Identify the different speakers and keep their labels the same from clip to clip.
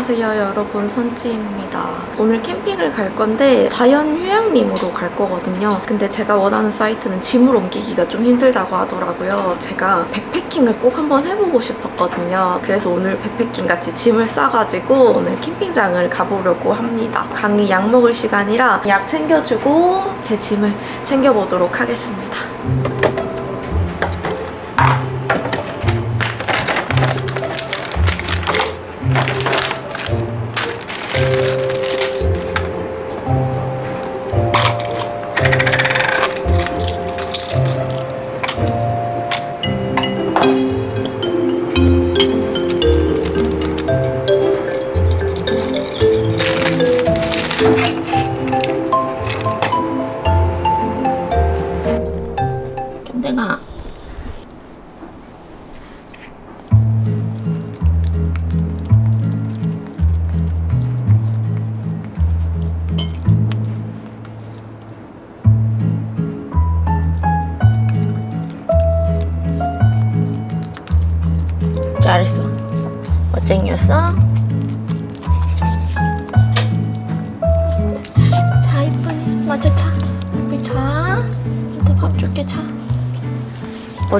Speaker 1: 안녕하세요 여러분. 선지입니다. 오늘 캠핑을 갈 건데 자연휴양림으로 갈 거거든요. 근데 제가 원하는 사이트는 짐을 옮기기가 좀 힘들다고 하더라고요. 제가 백패킹을 꼭 한번 해보고 싶었거든요. 그래서 오늘 백패킹 같이 짐을 싸가지고 오늘 캠핑장을 가보려고 합니다. 강이 약 먹을 시간이라 약 챙겨주고 제 짐을 챙겨보도록 하겠습니다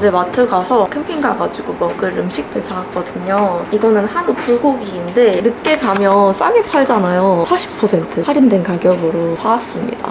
Speaker 1: 어제 마트 가서 캠핑 가가지고 먹을 음식들 사왔거든요. 이거는 한우 불고기인데 늦게 가면 싸게 팔잖아요. 40% 할인된 가격으로 사왔습니다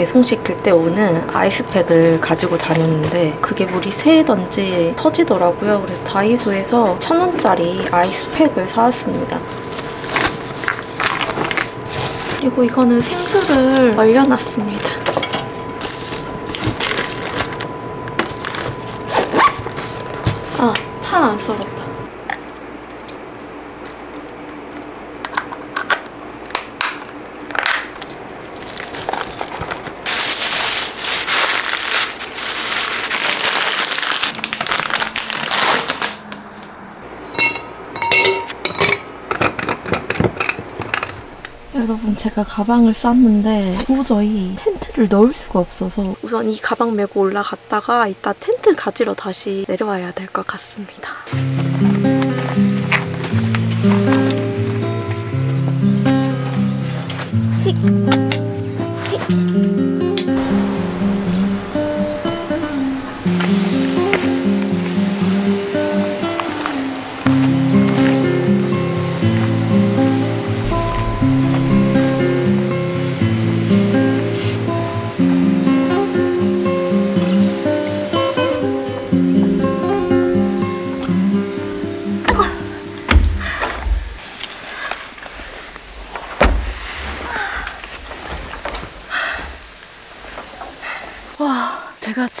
Speaker 1: 배송시킬 때 오는 아이스팩을 가지고 다녔는데 그게 물이 새던지 터지더라고요. 그래서 다이소에서 천 원짜리 아이스팩을 사왔습니다. 그리고 이거는 생수를 얼려놨습니다. 아, 파 안 썰었다. 여러분 제가 가방을 쌌는데 도저히 텐트를 넣을 수가 없어서 우선 이 가방 메고 올라갔다가 이따 텐트 가지러 다시 내려와야 될 것 같습니다.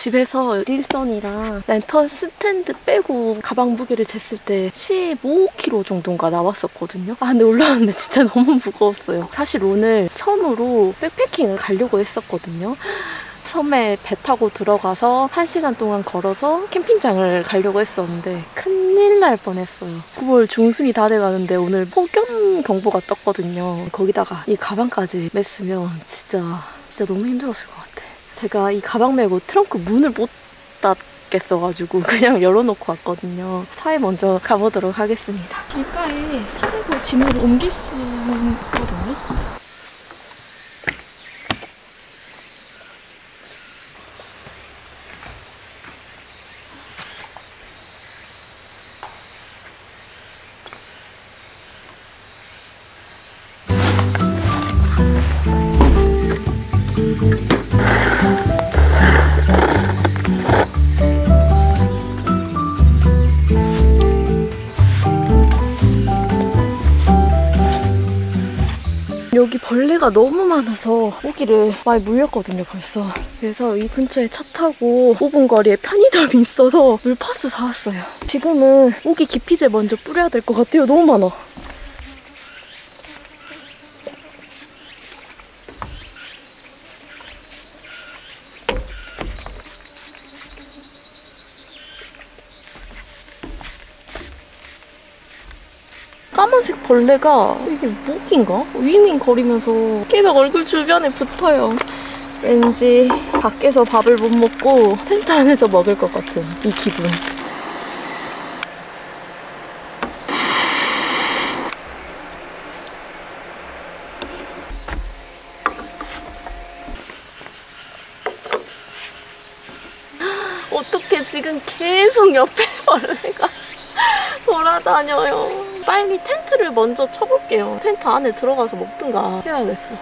Speaker 1: 집에서 릴선이랑 랜턴 스탠드 빼고 가방 무게를 쟀을 때 15kg 정도인가 나왔었거든요. 아 근데 올라왔는데 진짜 너무 무거웠어요. 사실 오늘 섬으로 백패킹을 가려고 했었거든요. 섬에 배 타고 들어가서 1시간 동안 걸어서 캠핑장을 가려고 했었는데 큰일 날 뻔했어요. 9월 중순이 다 돼가는데 오늘 폭염 경보가 떴거든요. 거기다가 이 가방까지 맸으면 진짜 진짜 너무 힘들었을 것 같아. 제가 이 가방 메고 트렁크 문을 못 닫겠어가지고 그냥 열어놓고 왔거든요. 차에 먼저 가보도록 하겠습니다. 길가에 타고 짐을 옮길 수 있거든요. 너무 많아서 모기를 많이 물렸거든요 벌써. 그래서 이 근처에 차 타고 5분 거리에 편의점이 있어서 물파스 사왔어요. 지금은 모기 기피제 먼저 뿌려야 될 것 같아요. 너무 많아 까만색 벌레가 이게 모기인가? 윙윙 거리면서 계속 얼굴 주변에 붙어요. 왠지 밖에서 밥을 못 먹고 텐트 안에서 먹을 것 같은 이 기분. 어떻게 지금 계속 옆에 벌레가 돌아다녀요. 빨리 텐트를 먼저 쳐볼게요. 텐트 안에 들어가서 먹든가 해야겠어.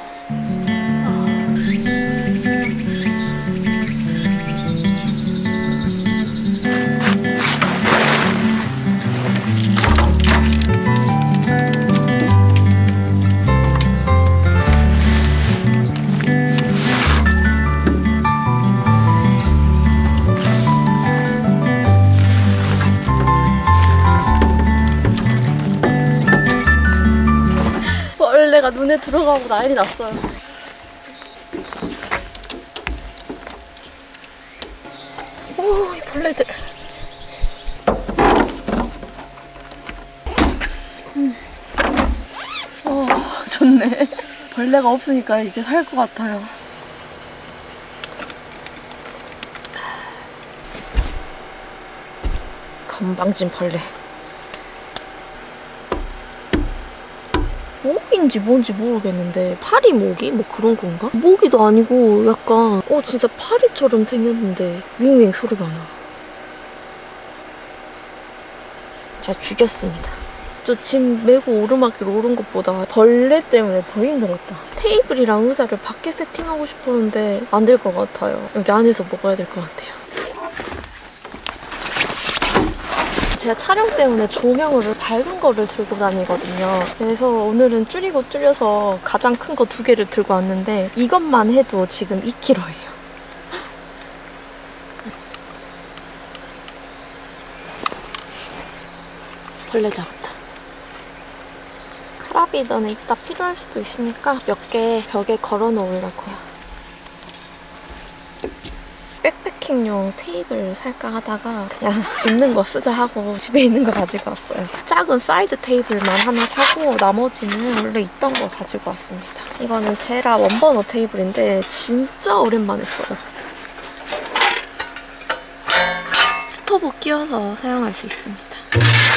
Speaker 1: 들어가고 난리 났어요. 오, 이 벌레들. 음. 어, 좋네. 벌레가 없으니까 이제 살 것 같아요. 건방진 벌레. 모기인지 뭔지 모르겠는데 파리 모기? 뭐 그런 건가? 모기도 아니고 약간 어 진짜 파리처럼 생겼는데 윙윙 소리가 나. 제가 죽였습니다. 저짐 메고 오르막길 오른 것보다 벌레 때문에 더 힘들었다. 테이블이랑 의자를 밖에 세팅하고 싶었는데 안 될 것 같아요. 여기 안에서 먹어야 될 것 같아요. 제가 촬영 때문에 조명을 밝은 거를 들고 다니거든요. 그래서 오늘은 줄이고 줄여서 가장 큰 거 두 개를 들고 왔는데 이것만 해도 지금 2kg예요. 벌레 잡았다. 카라비너는 이따 필요할 수도 있으니까 몇 개 벽에 걸어 놓으려고요. backpacking용 테이블 살까 하다가 그냥 있는 거 쓰자 하고 집에 있는 거 가지고 왔어요. 작은 사이드 테이블만 하나 사고 나머지는 원래 있던 거 가지고 왔습니다. 이거는 제라 one burner 테이블인데 진짜 오랜만에 써요. 스토브 끼워서 사용할 수 있습니다.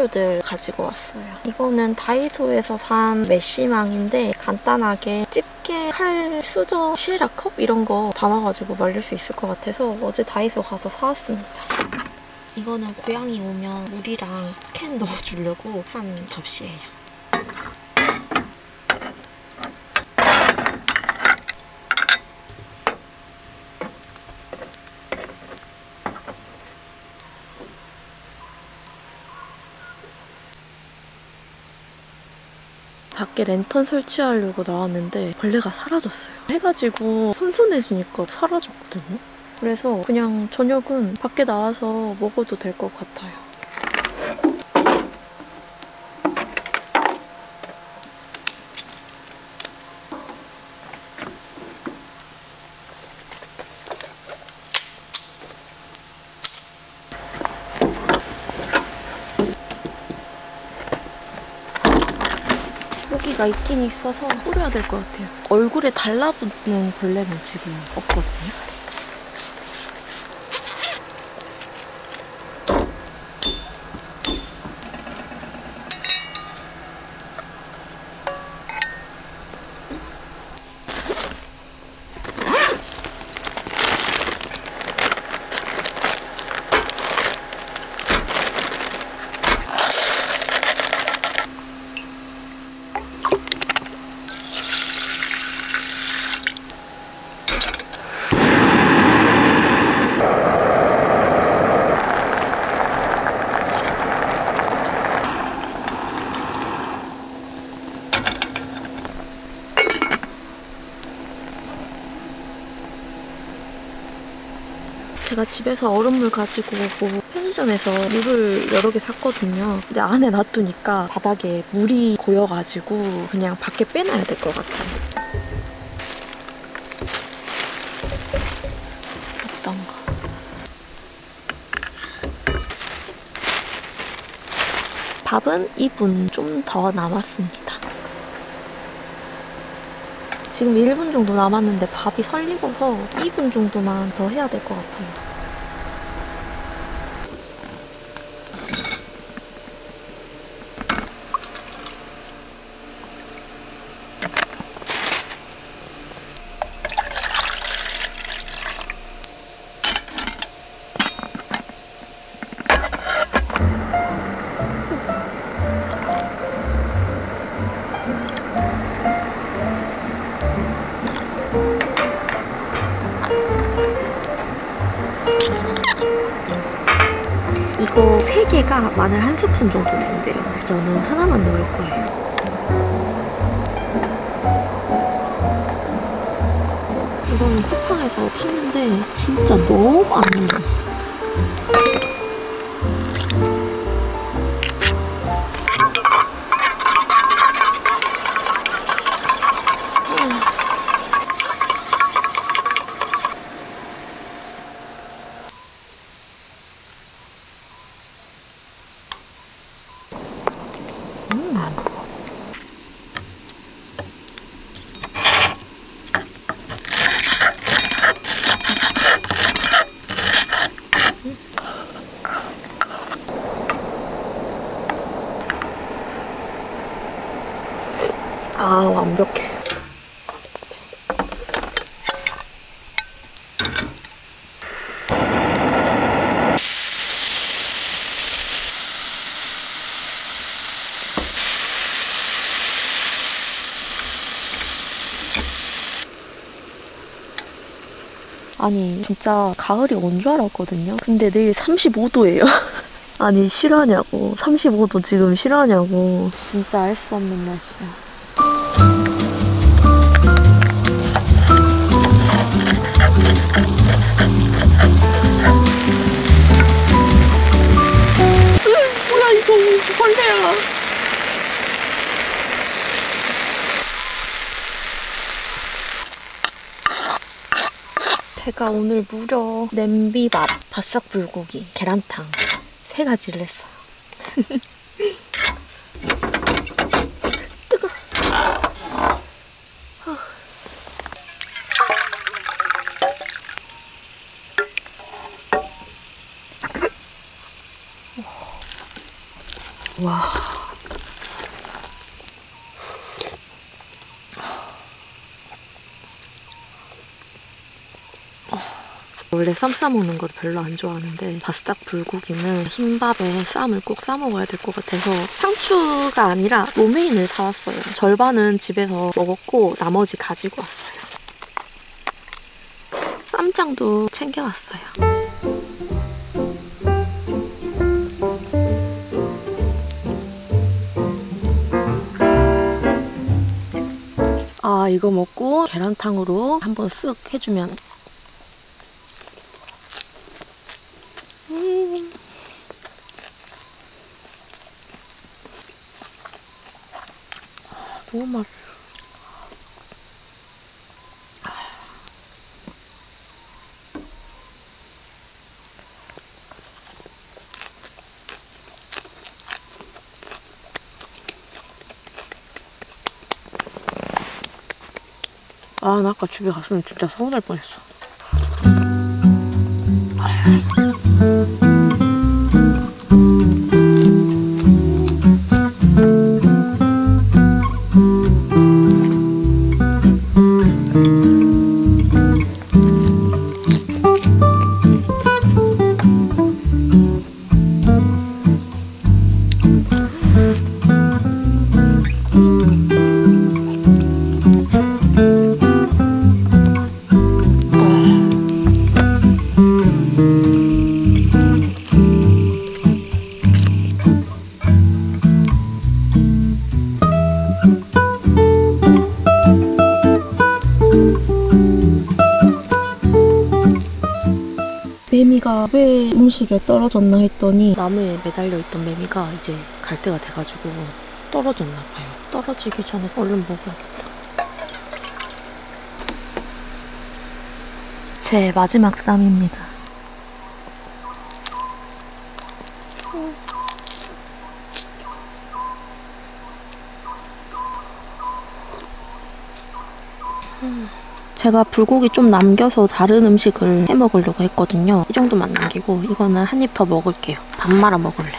Speaker 1: 식기류들 가지고 왔어요. 이거는 다이소에서 산 메쉬망인데 간단하게 집게, 칼, 수저, 시에라컵 이런 거 담아가지고 말릴 수 있을 것 같아서 어제 다이소 가서 사왔습니다. 이거는 고양이 오면 물이랑 캔 넣어주려고 산 접시예요. 밖에 랜턴 설치하려고 나왔는데 벌레가 사라졌어요. 해가지고 선선해지니까 사라졌거든요. 그래서 그냥 저녁은 밖에 나와서 먹어도 될 것 같아요. 고기가 있긴 있어서 뿌려야 될 것 같아요. 얼굴에 달라붙는 벌레는 지금 없거든요. 제가 집에서 얼음물 가지고 오고 편의점에서 물을 여러 개 샀거든요. 근데 안에 놔두니까 바닥에 물이 고여가지고 그냥 밖에 빼놔야 될 것 같아요. 어떤가. 밥은 2분 좀 더 남았습니다. 지금 1분 정도 남았는데 밥이 설익어서 2분 정도만 더 해야 될 것 같아요. 아니, 진짜 가을이 온 줄 알았거든요. 근데 내일 35도예요. 아니, 실화냐고. 35도 지금 실화냐고. 진짜 알 수 없는 날씨야. 오늘 무려 냄비밥, 바싹 불고기, 계란탕 세 가지를 했어요. 뜨거. 와. 쌈 싸먹는 걸 별로 안 좋아하는데 바스닥 불고기는 흰밥에 쌈을 꼭 싸먹어야 될 것 같아서 상추가 아니라 로메인을 사왔어요. 절반은 집에서 먹었고 나머지 가지고 왔어요. 쌈장도 챙겨왔어요. 아 이거 먹고 계란탕으로 한번 쓱 해주면 아, 나 아까 집에 갔으면 진짜 서운할 뻔했어. 매미 왜 음식에 떨어졌나 했더니 나무에 매달려 있던 매미가 이제 갈 때가 돼가지고 떨어졌나 봐요. 떨어지기 전에 얼른 먹어야겠다. 제 마지막 쌈입니다. 제가 불고기 좀 남겨서 다른 음식을 해 먹으려고 했거든요. 이 정도만 남기고 이거는 한 입 더 먹을게요. 밥 말아 먹을래.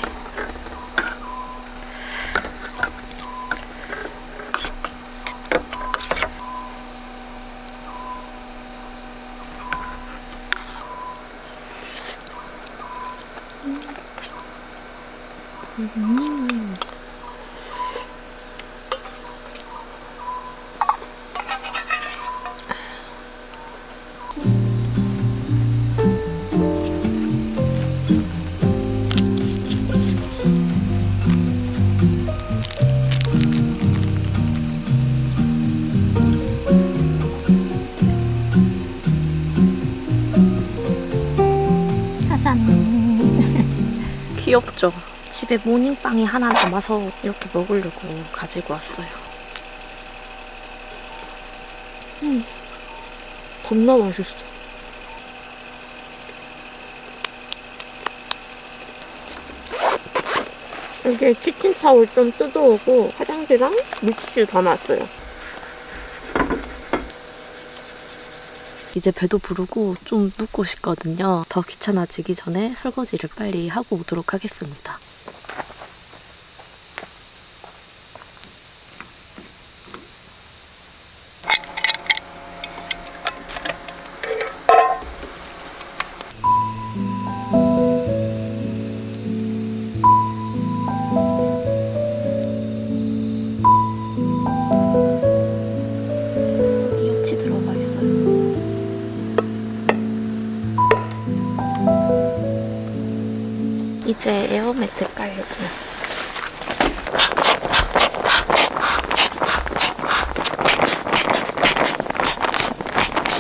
Speaker 1: 집에 모닝빵이 하나 남아서 이렇게 먹으려고 가지고 왔어요. 음, 겁나 맛있어. 여기에 키친타올 좀 뜯어오고 화장지랑 물티슈 담았어요. 이제 배도 부르고 좀 눕고 싶거든요. 더 귀찮아지기 전에 설거지를 빨리 하고 오도록 하겠습니다. 깔려고요.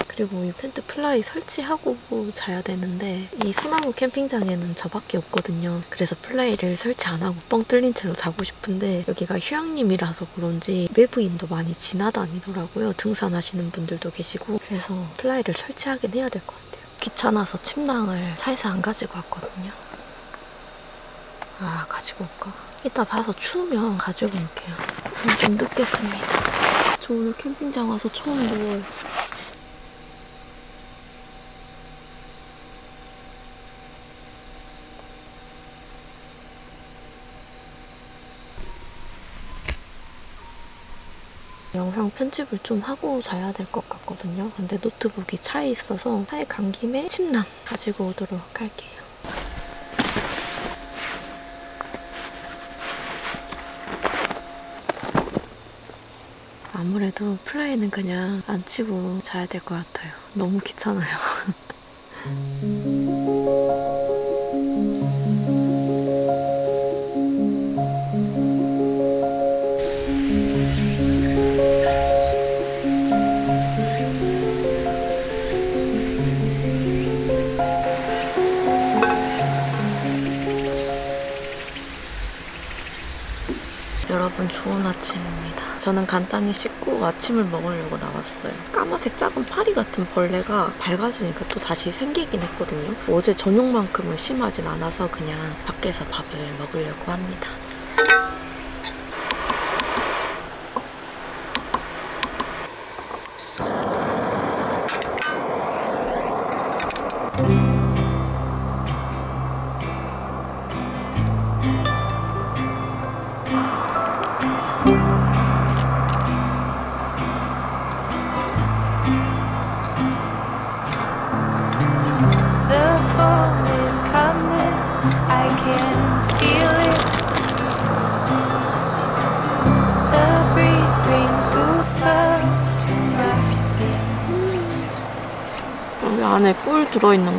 Speaker 1: 그리고 이 텐트 fly 설치하고 자야 되는데 이 소나무 캠핑장에는 저밖에 없거든요. 그래서 fly를 설치 안 하고 뻥 뚫린 채로 자고 싶은데 여기가 휴양림이라서 그런지 외부인도 많이 지나다니더라고요. 등산하시는 분들도 계시고 그래서 fly를 설치하긴 해야 될 것 같아요. 귀찮아서 침낭을 차에서 안 가지고 왔거든요. 아 가지고 올까? 이따 봐서 추우면 가지고 올게요. 우선 좀 늦겠습니다. 저 오늘 캠핑장 와서 처음 누워요. 영상 편집을 좀 하고 자야 될 것 같거든요. 근데 노트북이 차에 있어서 차에 간 김에 침낭 가지고 오도록 할게요. 아무래도 플라이는 그냥 안 치고 자야 될 것 같아요. 너무 귀찮아요. 저는 간단히 씻고 아침을 먹으려고 나왔어요. 까만색 작은 파리 같은 벌레가 밝아지니까 또 다시 생기긴 했거든요. 어제 저녁만큼은 심하진 않아서 그냥 밖에서 밥을 먹으려고 합니다.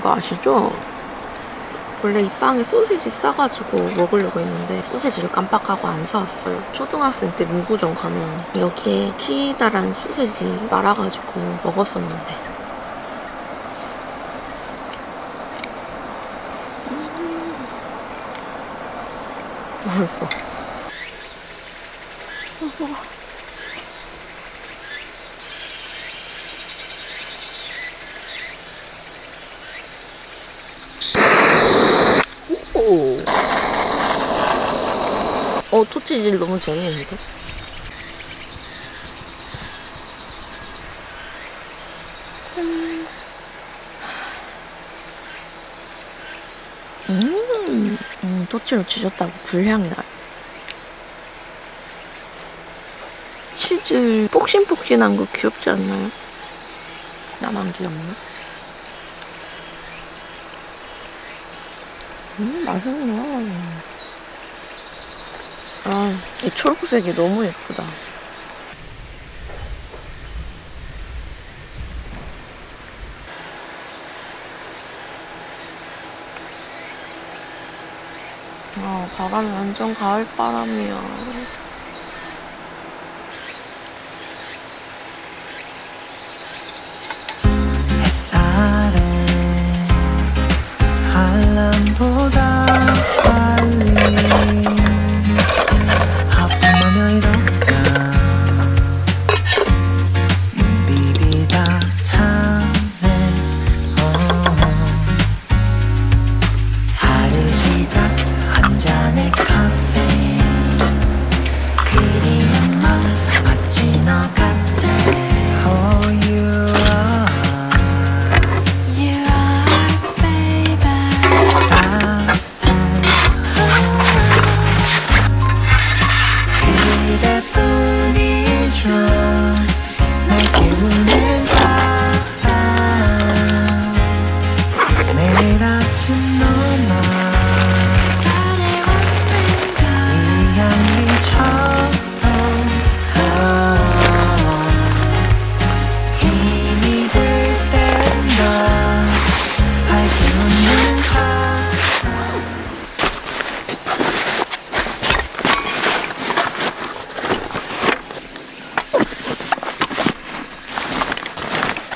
Speaker 1: 거 아시죠? 원래 이 빵에 소시지 싸가지고 먹으려고 했는데 소시지를 깜빡하고 안 사왔어요. 초등학생 때 문구점 가면 여기에 키다란 소시지 말아가지고 먹었었는데 음. 맛있어. 오. 어, 토치질 너무 재미있는데? 음, 음, 토치로 치셨다고 불향이 나요. 치즈 폭신폭신한 거 귀엽지 않나요? 나만 귀엽나? 음, 맛있네. 아, 이 초록색이 너무 예쁘다. 아, 바람이 완전 가을 바람이야.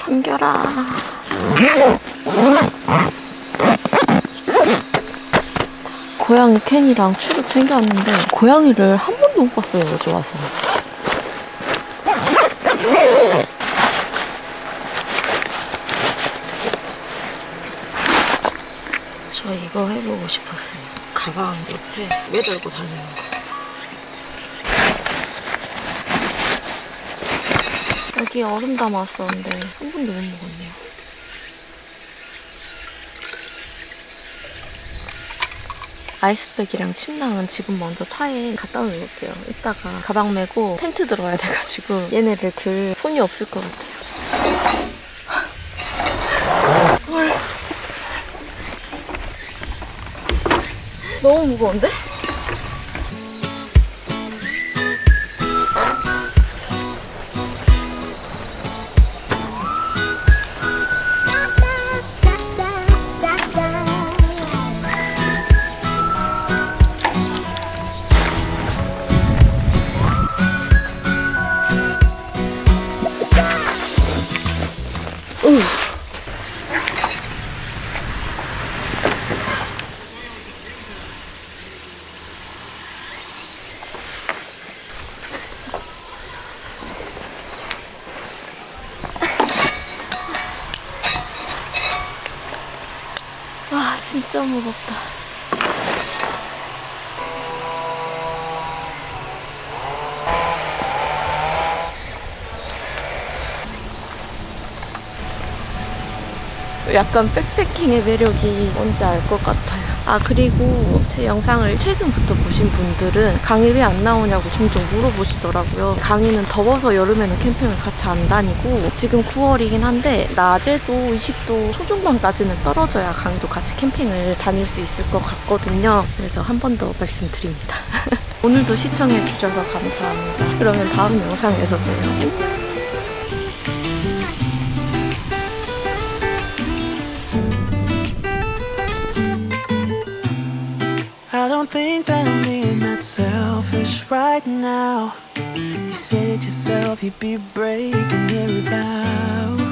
Speaker 1: 한결아. 고양이 캔이랑 추루 챙겨왔는데 고양이를 한 번도 못 봤어요 어제 와서. 저 이거 해보고 싶었어요. 가방 옆에 매달고 다니는 거. 여기 얼음 담았었는데 한 번도 못 먹었네요. 아이스백이랑 침낭은 지금 먼저 차에 갖다 놓을게요. 이따가 가방 메고 텐트 들어야 돼가지고 얘네들 들 손이 없을 것 같아요. 헐. 너무 무거운데? 약간 백패킹의 매력이 뭔지 알 것 같아요. 아 그리고 제 영상을 최근부터 보신 분들은 강의 왜 안 나오냐고 종종 물어보시더라고요. 강의는 더워서 여름에는 캠핑을 같이 안 다니고 지금 9월이긴 한데 낮에도 20도 초중반까지는 떨어져야 강의도 같이 캠핑을 다닐 수 있을 것 같거든요. 그래서 한 번 더 말씀드립니다. 오늘도 시청해 주셔서 감사합니다. 그러면 다음 영상에서 봬요.
Speaker 2: Right now. You said yourself you'd be breaking every vow.